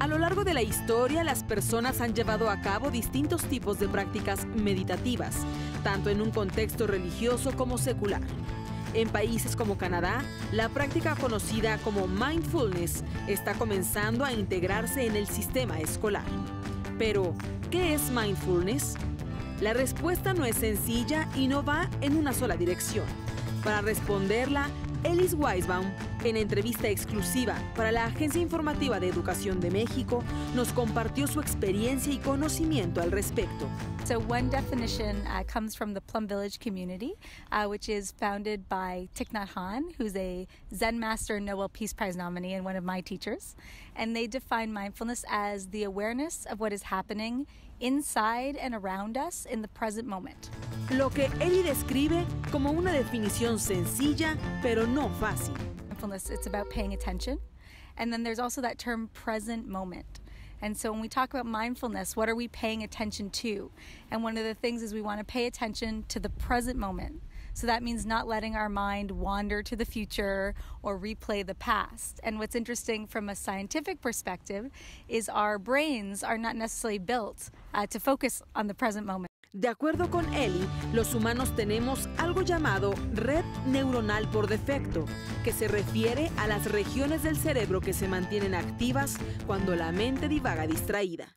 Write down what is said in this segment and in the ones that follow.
A lo largo de la historia, las personas han llevado a cabo distintos tipos de prácticas meditativas, tanto en un contexto religioso como secular. En países como Canadá, la práctica conocida como mindfulness está comenzando a integrarse en el sistema escolar. Pero, ¿qué es mindfulness? La respuesta no es sencilla y no va en una sola dirección. Para responderla, Ellis Weisbaum, en entrevista exclusiva para la Agencia Informativa de Educación de México, nos compartió su experiencia y conocimiento al respecto. So one definition uh, comes from the Plum Village community, uh, which is founded by Thich Nhat Hanh, who's a Zen master and Nobel Peace Prize nominee and one of my teachers. And they define mindfulness as the awareness of what is happening inside and around us in the present moment. Lo que Eli describe como una definición sencilla, pero no fácil. Mindfulness, it's about paying attention. And then there's also that term present moment. And so when we talk about mindfulness, what are we paying attention to? And one of the things is we want to pay attention to the present moment. So that means not letting our mind wander to the future or replay the past. And what's interesting from a scientific perspective is our brains are not necessarily built uh, to focus on the present moment. De acuerdo con Eli, los humanos tenemos algo llamado red neuronal por defecto, que se refiere a las regiones del cerebro que se mantienen activas cuando la mente divaga distraída.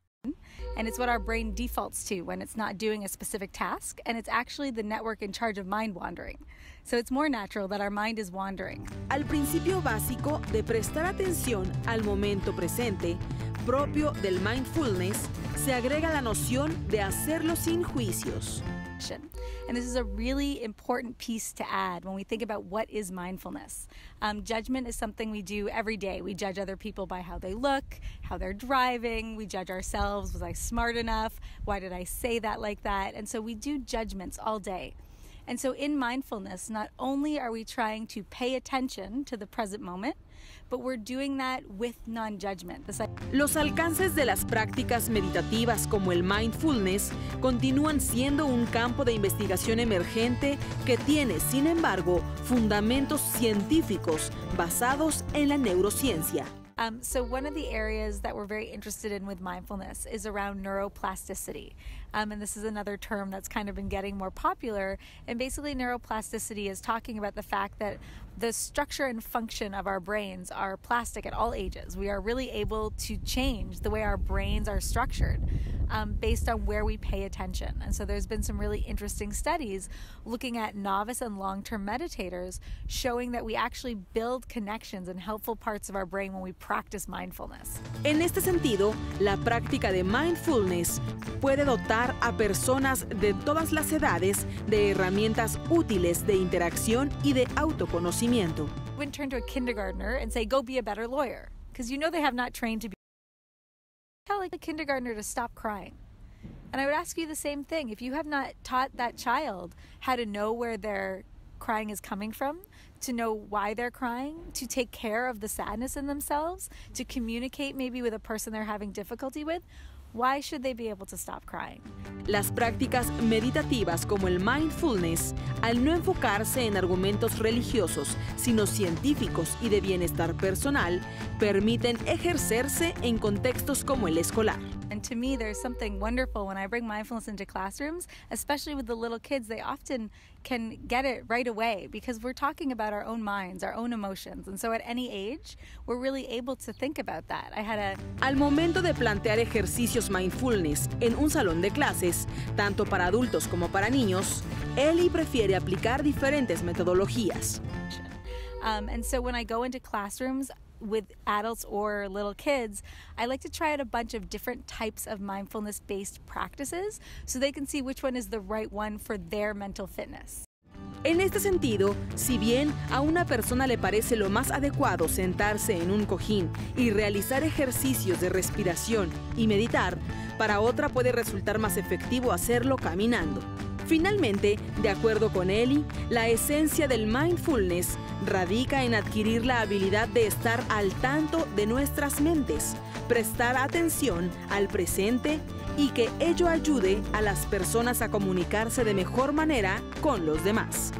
and it's what our brain defaults to when it's not doing a specific task, and it's actually the network in charge of mind wandering. So it's more natural that our mind is wandering. Al principio básico de prestar atención al momento presente, propio del mindfulness, se agrega la noción de hacerlo sin juicios. And this is a really important piece to add when we think about what is mindfulness. Um, judgment is something we do every day. We judge other people by how they look, how they're driving. We judge ourselves. Was I smart enough? Why did I say that like that? And so we do judgments all day. And so in mindfulness, not only are we trying to pay attention to the present moment, but we're doing that with non-judgment. Los alcances de las prácticas meditativas como el mindfulness continúan siendo un campo de investigación emergente que tiene, sin embargo, fundamentos científicos basados en la neurociencia. Um, so, one of the areas that we're very interested in with mindfulness is around neuroplasticity. Um, and this is another term that's kind of been getting more popular. And basically, neuroplasticity is talking about the fact that the structure and function of our brains are plastic at all ages. We are really able to change the way our brains are structured um, based on where we pay attention. And so there's been some really interesting studies looking at novice and long term meditators showing that we actually build connections in helpful parts of our brain when we practice mindfulness. En este sentido, la práctica de mindfulness puede dotar a personas de todas las edades de herramientas útiles de interacción y de autoconocimiento. Wouldn't turn to a kindergartner and say, go be a better lawyer, because you know they have not trained to be. Like a kindergartner to stop crying. And I would ask you the same thing. If you have not taught that child how to know where their crying is coming from, to know why they're crying, to take care of the sadness in themselves, to communicate maybe with a person they're having difficulty with, why should they be able to stop crying? Las prácticas meditativas como el mindfulness, al no enfocarse en argumentos religiosos, sino científicos y de bienestar personal, permiten ejercerse en contextos como el escolar. And to me, there's something wonderful when I bring mindfulness into classrooms, especially with the little kids. They often can get it right away because we're talking about our own minds, our own emotions. And so at any age, we're really able to think about that. I had a Al momento de plantear ejercicios mindfulness en un salón de clases, tanto para adultos como para niños, Eli prefiere aplicar diferentes metodologías. Um, and so when I go into classrooms, with adults or little kids, I like to try out a bunch of different types of mindfulness based practices so they can see which one is the right one for their mental fitness. En este sentido, si bien a una persona le parece lo más adecuado sentarse en un cojín y realizar ejercicios de respiración y meditar, para otra puede resultar más efectivo hacerlo caminando. Finalmente, de acuerdo con Eli, la esencia del mindfulness radica en adquirir la habilidad de estar al tanto de nuestras mentes, prestar atención al presente y que ello ayude a las personas a comunicarse de mejor manera con los demás.